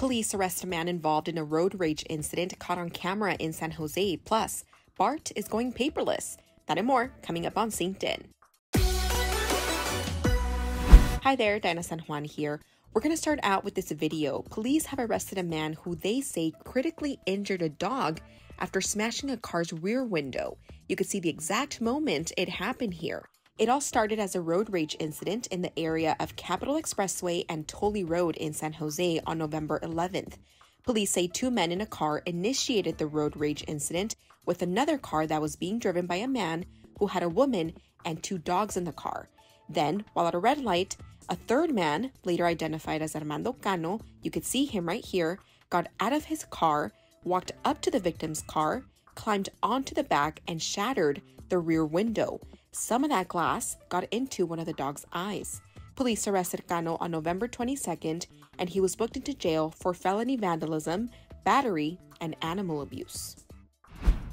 Police arrest a man involved in a road rage incident caught on camera in San Jose. Plus, BART is going paperless. That and more coming up on Synced. Hi there, Diana San Juan here. We're going to start out with this video. Police have arrested a man who they say critically injured a dog after smashing a car's rear window. You can see the exact moment it happened here. It all started as a road rage incident in the area of Capitol Expressway and Tully Road in San Jose on November 11th. Police say two men in a car initiated the road rage incident with another car that was being driven by a man who had a woman and two dogs in the car. Then, while at a red light, a third man, later identified as Armando Cano, you could see him right here, got out of his car, walked up to the victim's car, climbed onto the back, and shattered the rear window. Some of that glass got into one of the dog's eyes. Police arrested Cano on November 22nd, and he was booked into jail for felony vandalism, battery, and animal abuse.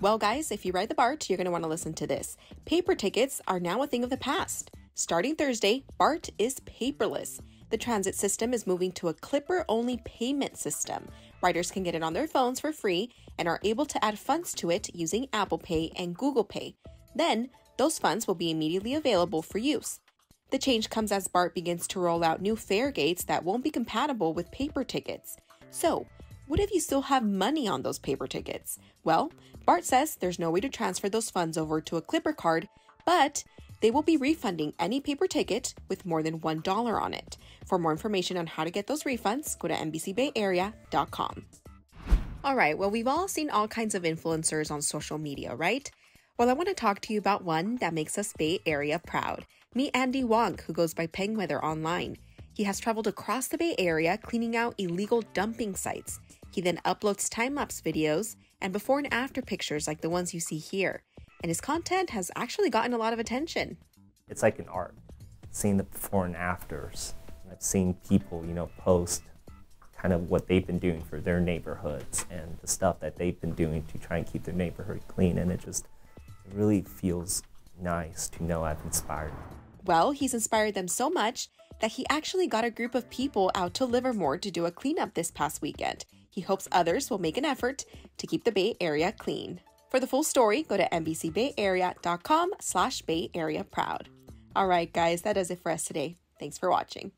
Well, guys, if you ride the BART, you're going to want to listen to this. Paper tickets are now a thing of the past. Starting Thursday, BART is paperless. The transit system is moving to a Clipper only payment system. Riders can get it on their phones for free and are able to add funds to it using Apple Pay and Google Pay. Then, those funds will be immediately available for use. The change comes as BART begins to roll out new fare gates that won't be compatible with paper tickets. So, what if you still have money on those paper tickets? Well, BART says there's no way to transfer those funds over to a Clipper card, but they will be refunding any paper ticket with more than $1 on it. For more information on how to get those refunds, go to NBCBayArea.com. All right, well, we've all seen all kinds of influencers on social media, right? Well, I want to talk to you about one that makes us Bay Area proud. Meet Andy Wang, who goes by Pengweather online. He has traveled across the Bay Area cleaning out illegal dumping sites. He then uploads time lapse videos and before and after pictures like the ones you see here. And his content has actually gotten a lot of attention. It's like an art, seeing the before and afters. I've seen people, you know, post kind of what they've been doing for their neighborhoods and the stuff that they've been doing to try and keep their neighborhood clean. And it just it really feels nice to know I've inspired. Well, he's inspired them so much that he actually got a group of people out to Livermore to do a cleanup this past weekend. He hopes others will make an effort to keep the Bay Area clean. For the full story, go to NBCBayArea.com slash Bay Area Proud. All right, guys, that does it for us today. Thanks for watching.